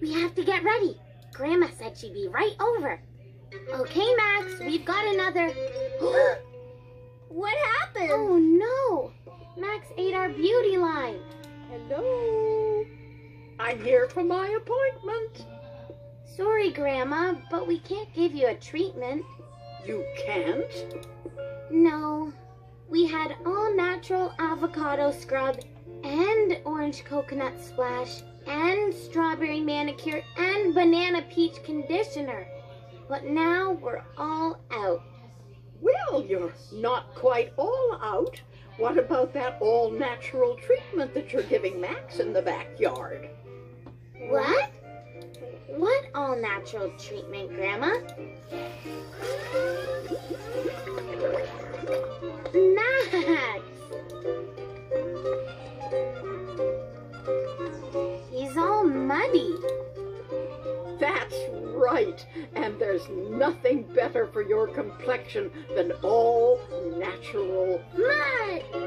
We have to get ready. Grandma said she'd be right over. Okay, Max, we've got another. What happened? Oh no! Max ate our beauty line. Hello. I'm here for my appointment. Sorry, Grandma, but we can't give you a treatment. You can't? No. We had all natural avocado scrub and orange coconut splash and strawberry manicure and banana peach conditioner. But now we're all out. Well, you're not quite all out. What about that all natural treatment that you're giving Max in the backyard? What? What all natural treatment, Grandma? Max! Muddy. That's right. And there's nothing better for your complexion than all natural. Max!